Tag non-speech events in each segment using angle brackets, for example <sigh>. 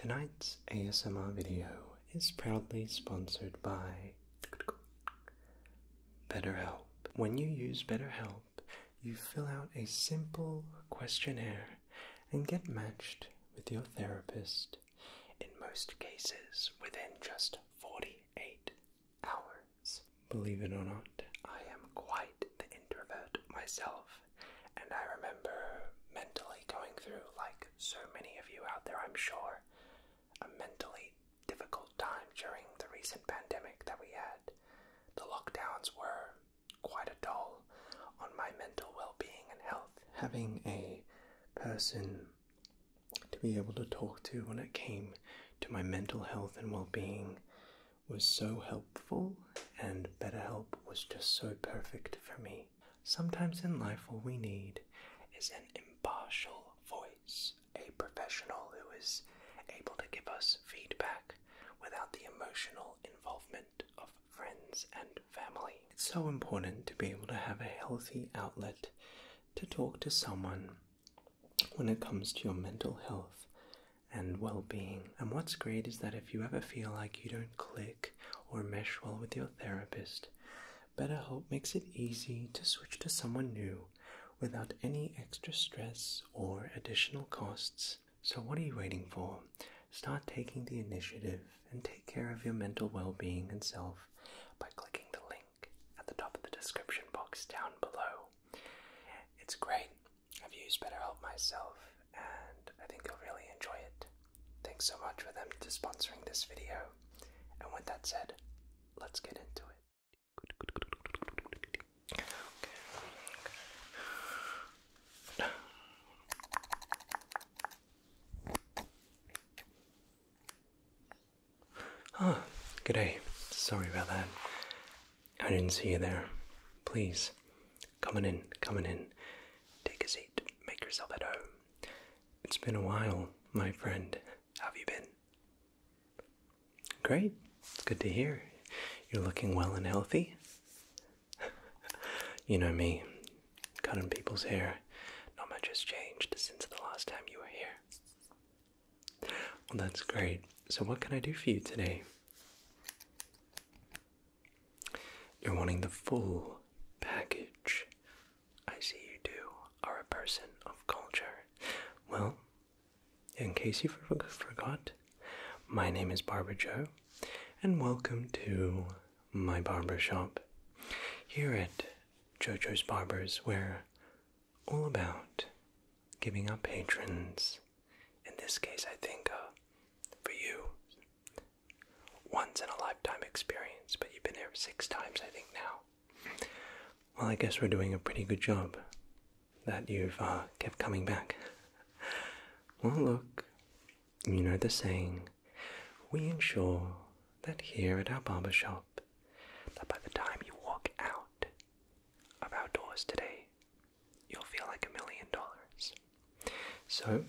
Tonight's ASMR video is proudly sponsored by BetterHelp. When you use BetterHelp, you fill out a simple questionnaire and get matched with your therapist in most cases within just 48 hours. Believe it or not, I am quite the introvert myself, and I remember mentally going through, like so many of you out there, I'm sure, a mentally difficult time during the recent pandemic that we had. The lockdowns were quite a toll on my mental well being and health. Having a person to be able to talk to when it came to my mental health and well being was so helpful, and BetterHelp was just so perfect for me. Sometimes in life, all we need is an impartial voice, a professional who is able to give us feedback without the emotional involvement of friends and family. It's so important to be able to have a healthy outlet to talk to someone when it comes to your mental health and well being. And what's great is that if you ever feel like you don't click or mesh well with your therapist, BetterHelp makes it easy to switch to someone new without any extra stress or additional costs. So, what are you waiting for? Start taking the initiative and take care of your mental well being and self by clicking the link at the top of the description box down below. It's great. I've used BetterHelp myself and I think you'll really enjoy it. Thanks so much for them to sponsoring this video. And with that said, let's get into it. Ah, good day. Sorry about that. I didn't see you there. Please, coming in, coming in. Take a seat. Make yourself at home. It's been a while, my friend. How have you been? Great. It's good to hear. You're looking well and healthy. <laughs> you know me, cutting people's hair. Not much has changed since the last time you were here. Well, that's great. So, what can I do for you today? You're wanting the full package. I see you do are a person of culture. Well, in case you forgot, my name is Barbara Joe, and welcome to my barber shop here at JoJo's Barbers. We're all about giving our patrons, in this case, I think, you, once in a lifetime experience, but you've been here six times, I think, now. Well, I guess we're doing a pretty good job that you've uh, kept coming back. Well, look, you know the saying, we ensure that here at our barber shop, that by the time you walk out of our doors today, you'll feel like a million dollars. So,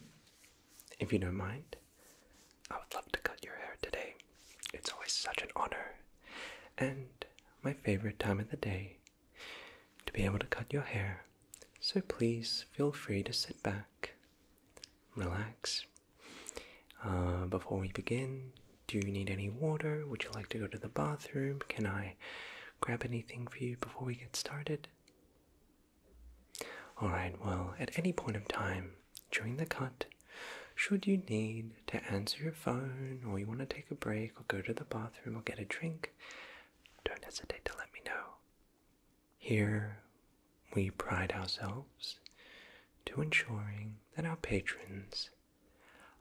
if you don't mind, I would love to cut your hair today. It's always such an honor and my favorite time of the day to be able to cut your hair. So please feel free to sit back, relax. Uh, before we begin, do you need any water? Would you like to go to the bathroom? Can I grab anything for you before we get started? Alright, well, at any point of time during the cut, should you need to answer your phone or you want to take a break or go to the bathroom or get a drink, don't hesitate to let me know. Here, we pride ourselves to ensuring that our patrons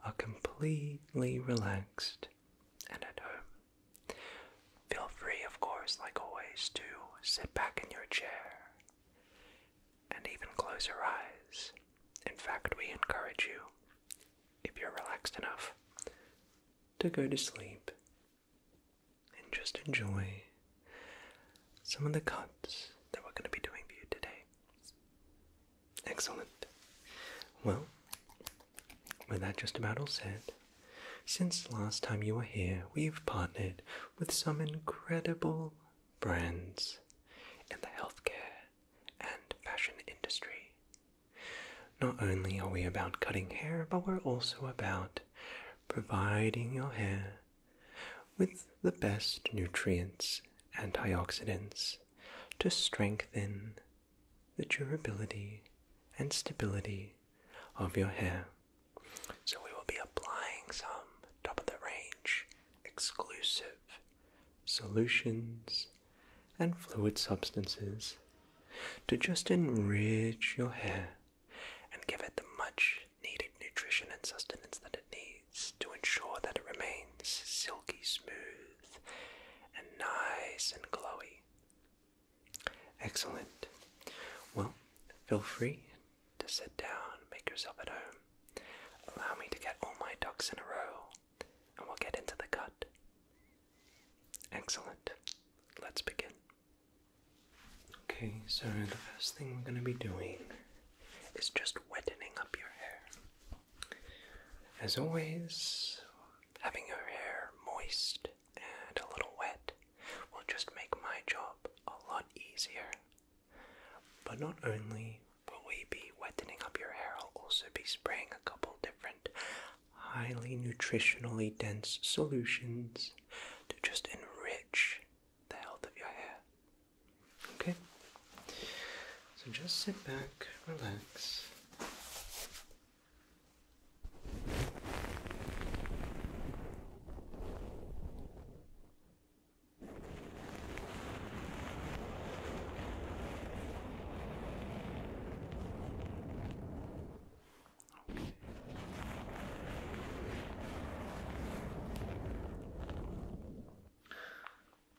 are completely relaxed and at home. Feel free, of course, like always, to sit back in your chair and even close your eyes. In fact, we encourage you, you're relaxed enough, to go to sleep and just enjoy some of the cuts that we're going to be doing for you today. Excellent. Well, with that just about all said, since last time you were here, we've partnered with some incredible brands in the healthcare and fashion industry. Not only are we about cutting hair, but we're also about providing your hair with the best nutrients, antioxidants to strengthen the durability and stability of your hair. So, we will be applying some top of the range exclusive solutions and fluid substances to just enrich your hair give it the much needed nutrition and sustenance that it needs to ensure that it remains silky smooth and nice and glowy. Excellent. Well, feel free to sit down, make yourself at home. Allow me to get all my ducks in a row, and we'll get into the cut. Excellent. Let's begin. Okay, so the first thing we're going to be doing is just wetting up your hair. As always, having your hair moist and a little wet will just make my job a lot easier. But not only will we be wetting up your hair, I'll also be spraying a couple different highly nutritionally dense solutions to just enrich the health of your hair. Okay? So just sit back, relax.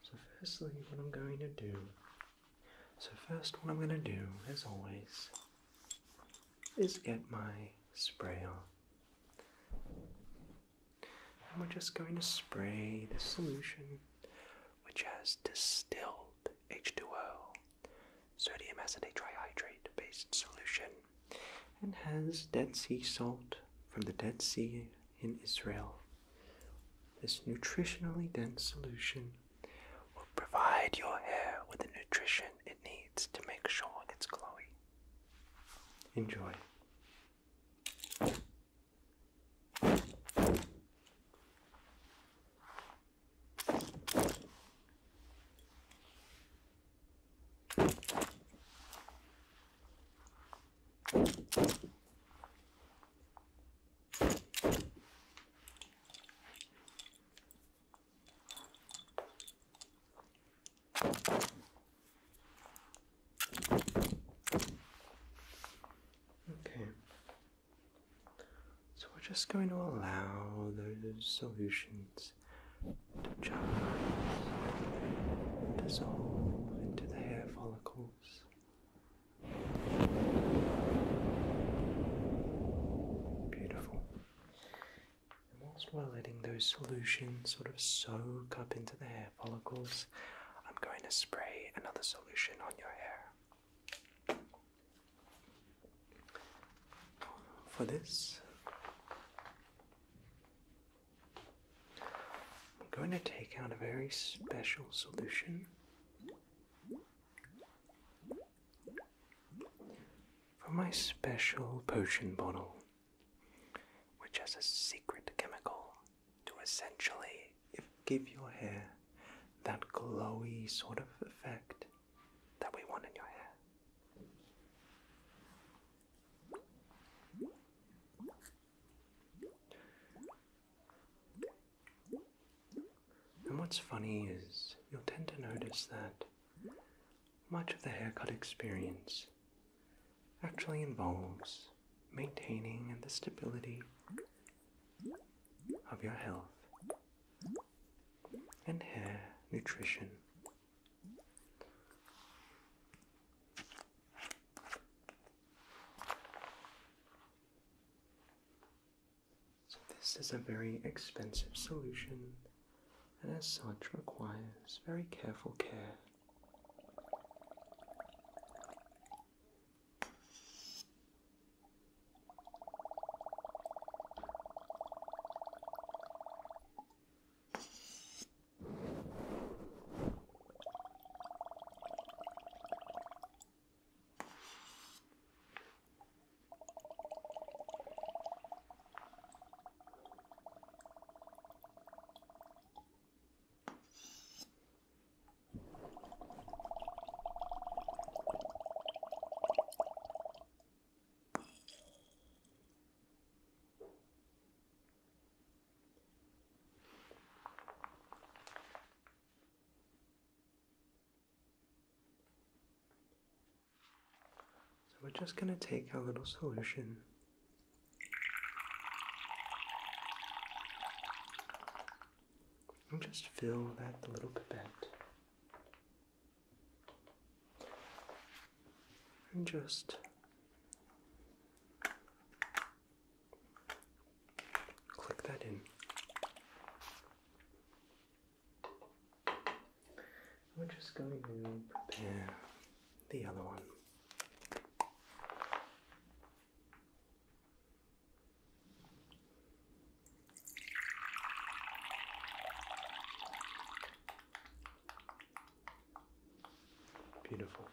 So firstly, what I'm going to do. First, what I'm going to do, as always, is get my spray on. And we're just going to spray the solution, which has distilled H2O, sodium acetate trihydrate based solution, and has Dead Sea salt from the Dead Sea in Israel. This nutritionally dense solution will provide your hair with the nutrition to make sure it's glowy. Enjoy. Okay. So we're just going to allow those solutions to just dissolve into the hair follicles. Beautiful. And whilst we're letting those solutions sort of soak up into the hair follicles, I'm going to spray another solution on your hair. For this, going to take out a very special solution. From my special potion bottle, which has a secret chemical to essentially give your hair that glowy sort of effect that we want in your hair. And what's funny is you'll tend to notice that much of the haircut experience actually involves maintaining the stability of your health and hair nutrition. So, this is a very expensive solution and, as such, requires very careful care. We're just going to take our little solution. And just fill that little pipette. And just click that in. We're just going to prepare the other one. Beautiful.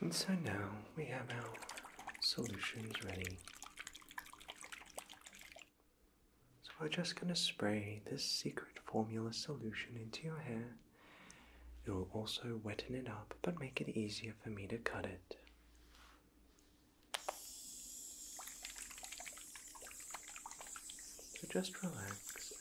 And so now we have our solutions ready. So we're just going to spray this secret formula solution into your hair. It will also wetten it up but make it easier for me to cut it. So just relax.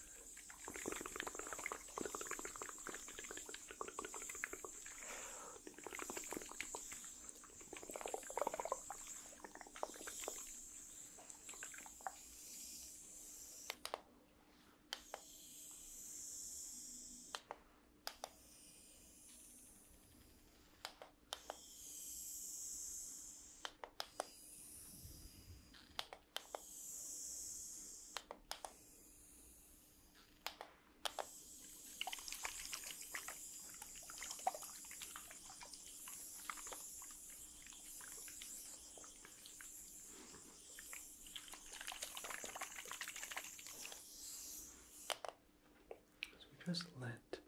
So we just let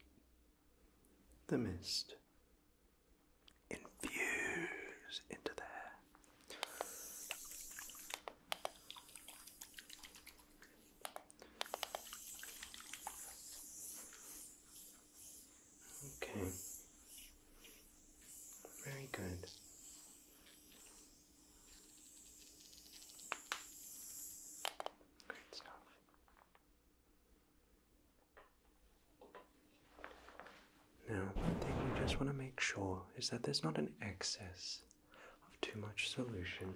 the mist infuse into there. Okay. Very good. Great stuff. Now, one thing we just want to make sure is that there's not an excess of too much solution.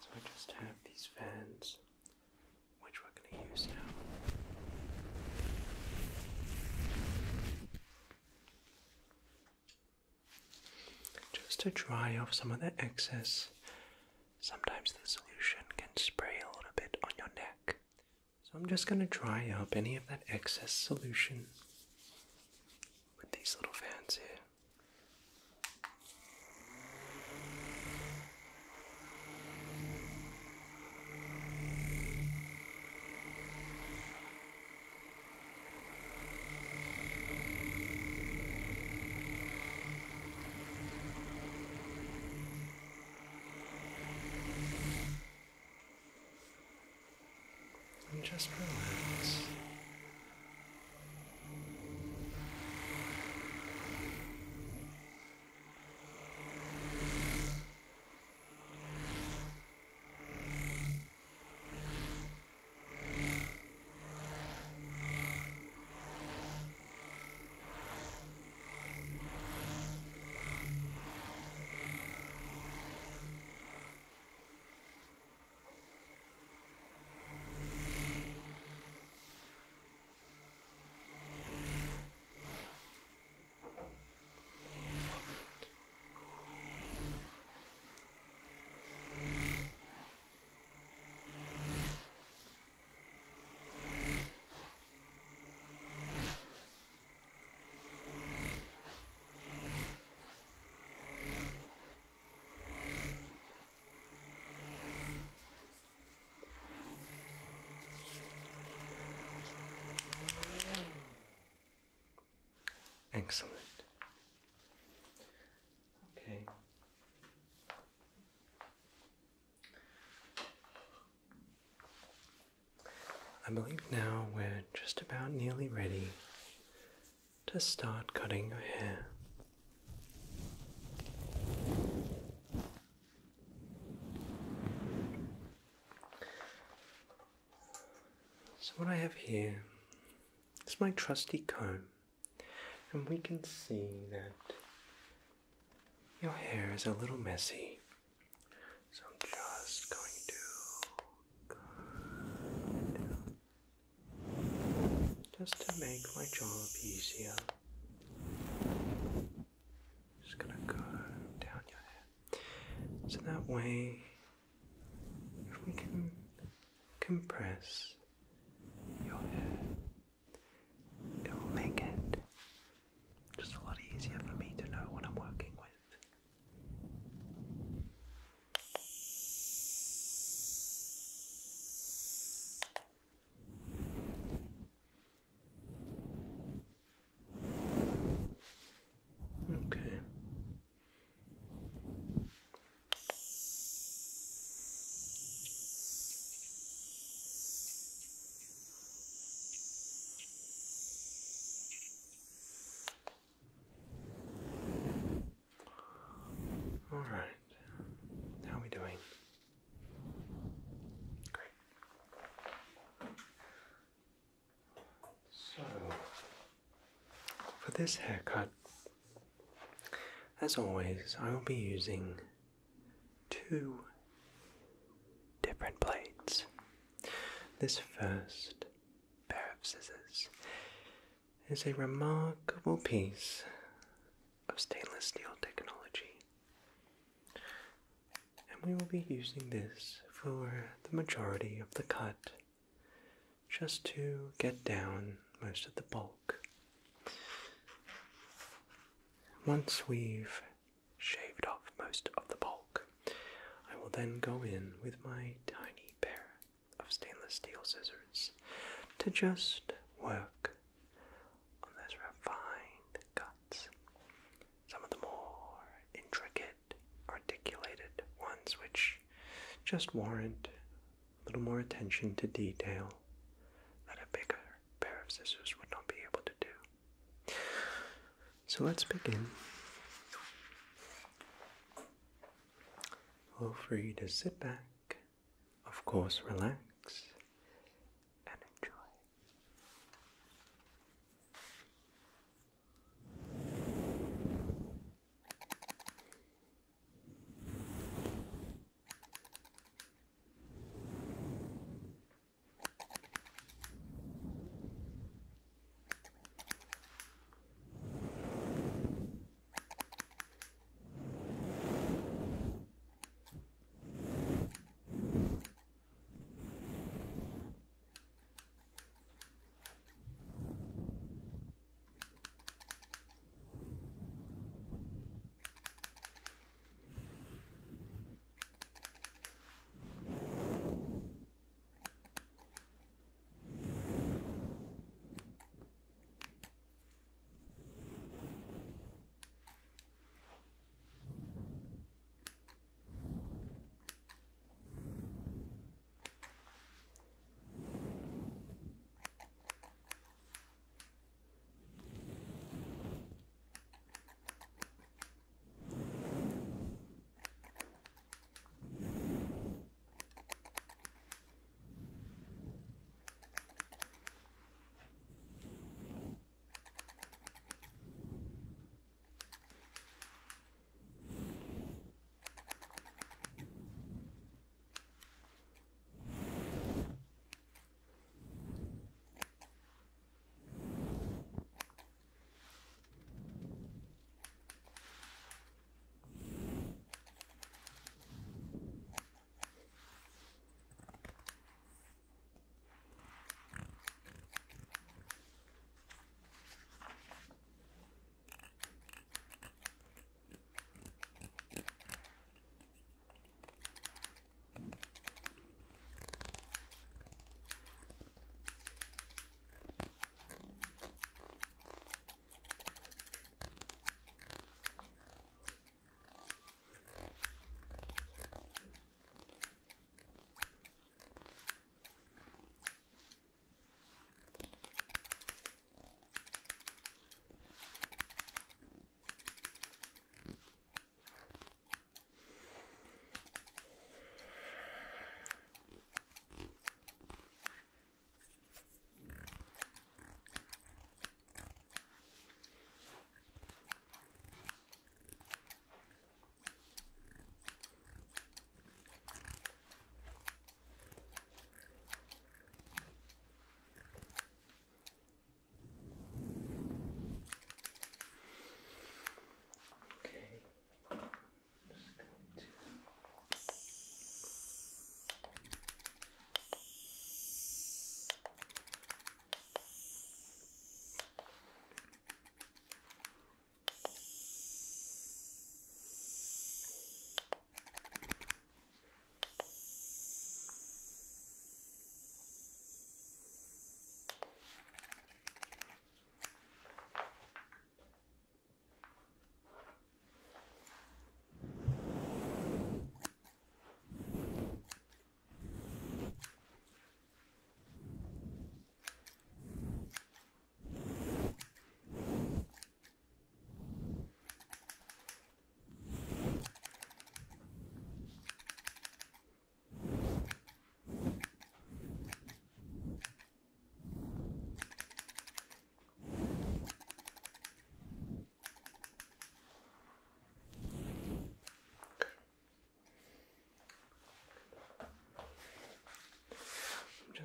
So I just have these fans, which we're going to use now. Just to dry off some of the excess. Sometimes the solution can spray a little bit on your neck. So I'm just going to dry up any of that excess solution with these little Excellent. Okay. I believe now we're just about nearly ready to start cutting your hair. So, what I have here is my trusty comb and we can see that your hair is a little messy. So I'm just going to just to make my job easier. Just gonna go down your hair. So that way if we can compress your hair, it will make it just a lot easier for me to know what I'm working with. Okay. All right. How are we doing? Great. So, for this haircut, as always, I will be using two different blades. This first pair of scissors is a remarkable piece of stainless steel technology. And we will be using this for the majority of the cut, just to get down most of the bulk. Once we've shaved off most of the bulk, I will then go in with my tiny pair of stainless steel scissors to just work on those refined cuts. Some of the more intricate, articulated ones, which just warrant a little more attention to detail that a bigger pair of scissors would not be able to do. So let's begin. Feel free to sit back, of course, relax,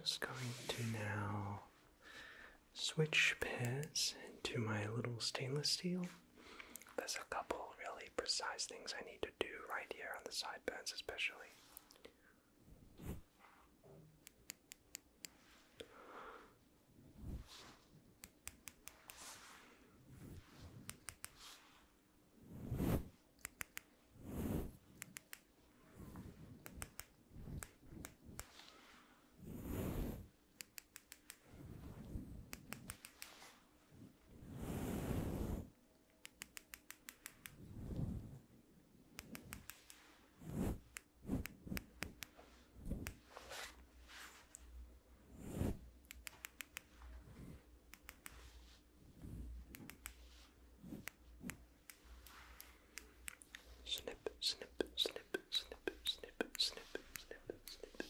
just going to now switch pairs into my little stainless steel. There's a couple really precise things I need to do right here on the sideburns, especially. Snip, snip, snip, snip, snip, snip, snip, snip, snip.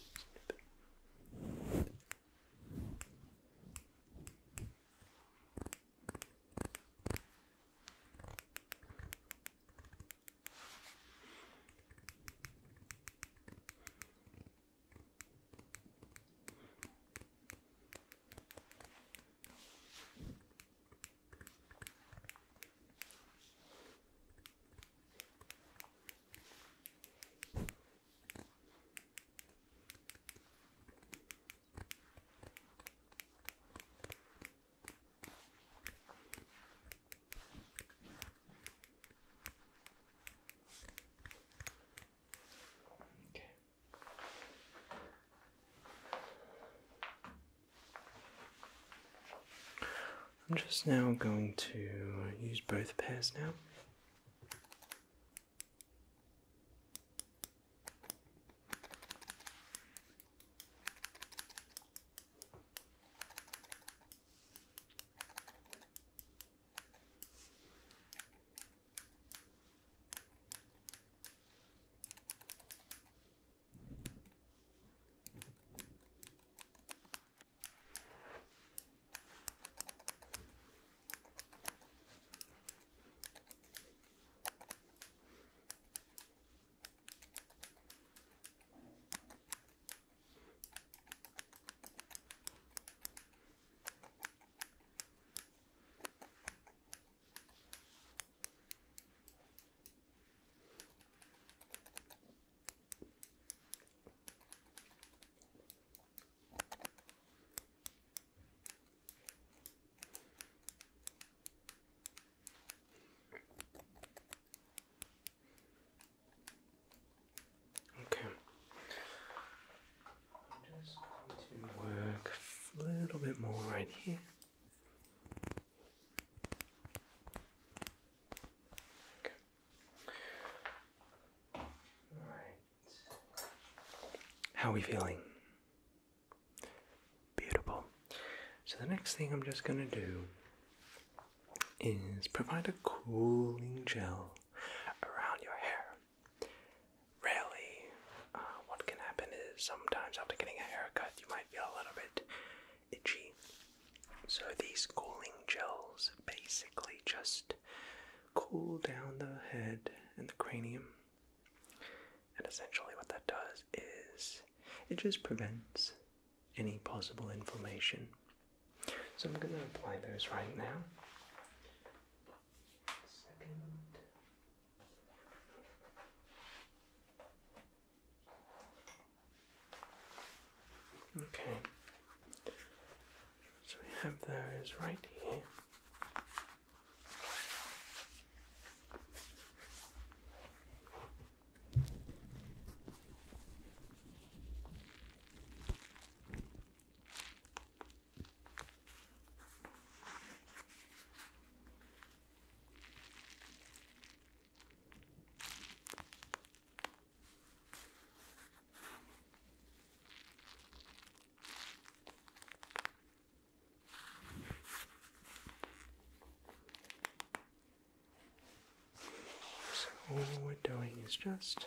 Okay. I'm just now going to use both pairs now. Okay. I'm just going to work a little bit more right here. How are we feeling? Beautiful. So the next thing I'm just gonna do is provide a cooling gel around your hair. Rarely, uh, what can happen is sometimes after getting a haircut, you might feel a little bit itchy. So these cooling gels basically just cool down the head and the cranium. And essentially, what that does is it just prevents any possible inflammation. So I'm going to apply those right now. Okay. So we have those right here. So all we're doing is just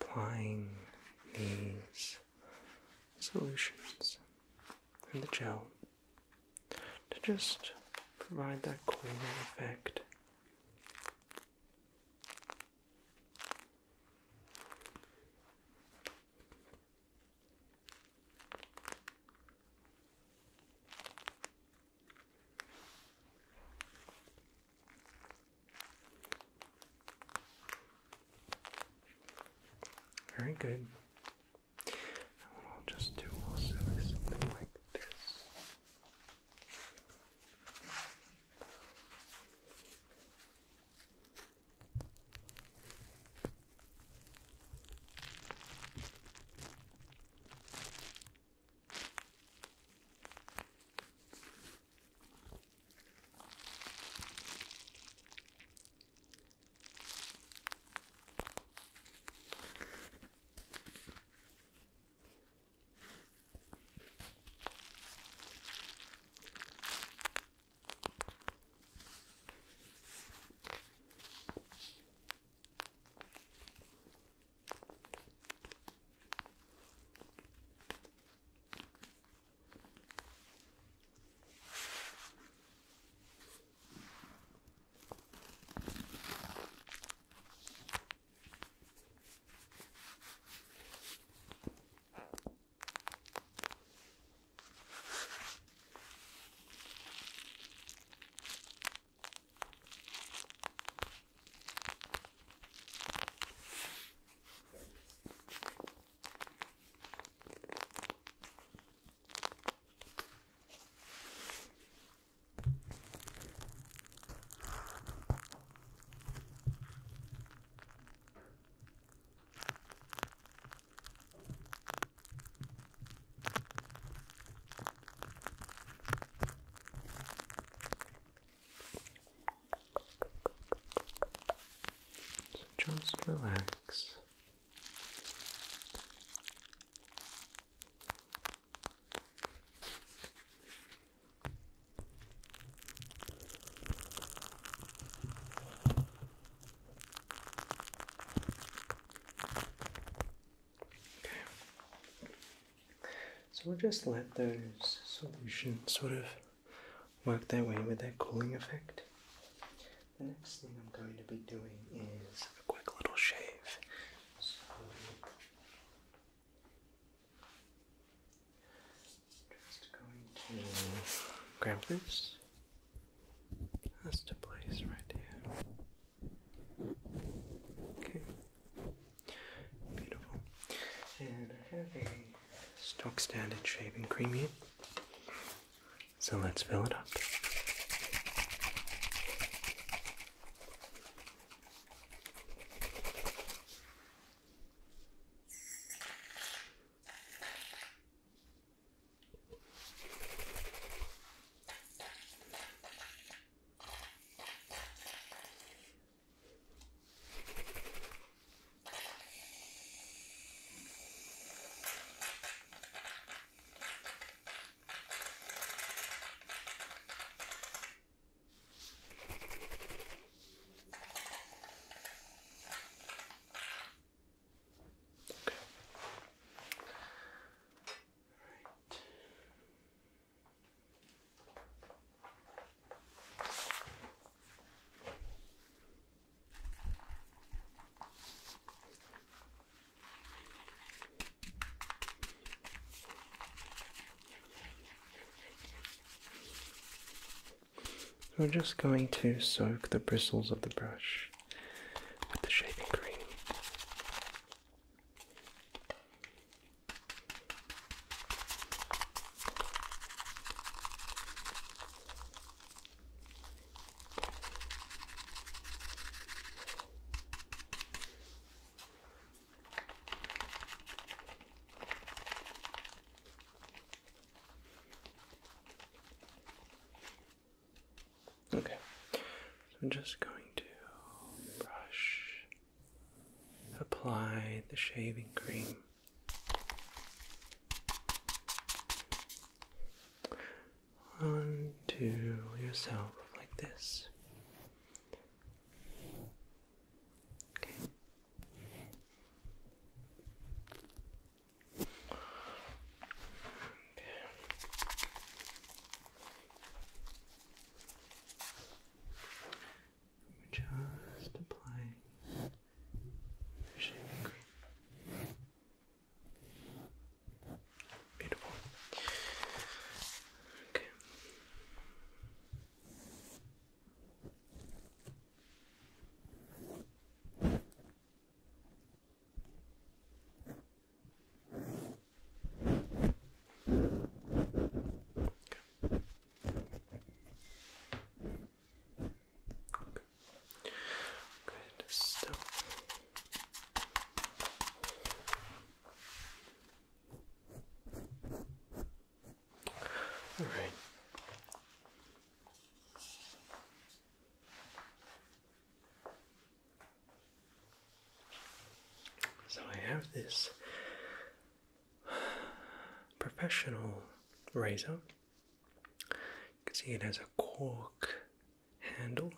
applying these solutions and the gel to just provide that cooling effect. Very good. I'll just do also something like this. Just relax. So we'll just let those solutions sort of work their way with their cooling effect. The next thing I'm going to be doing is a quick little shave. So, just going to grab this. That's to place right here. Okay. Beautiful. And I have a stock standard shaving cream here. So let's fill it up. We're just going to soak the bristles of the brush I'm just going to brush, apply the shaving cream. Onto yourself like this. Okay. Just applying the shaving cream. Beautiful. Okay. All right. So I have this professional razor. You can see it has a cork handle.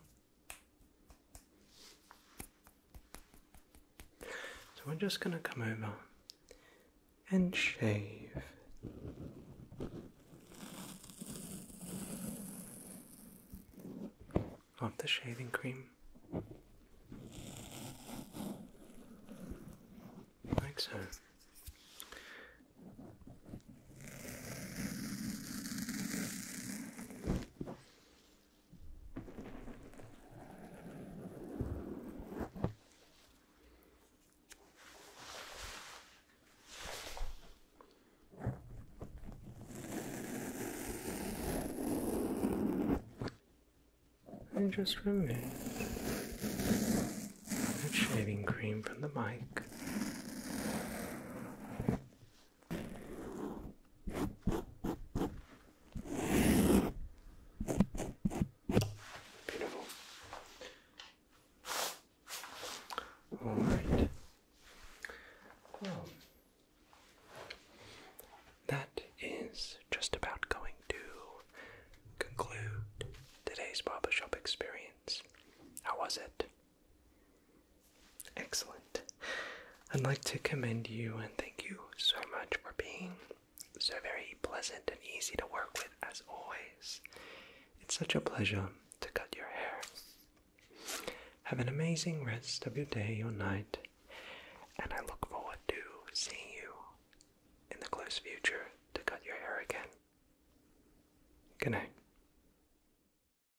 So we're just going to come over and shave. Off the shaving cream. Like so. And just remove shaving cream from the mic. Beautiful. All right. Well, that is just about going to conclude today's barbershop experience. How was it? Excellent. I'd like to commend you and thank you so much for being so very pleasant and easy to work with as always. It's such a pleasure to cut your hair. Have an amazing rest of your day or night,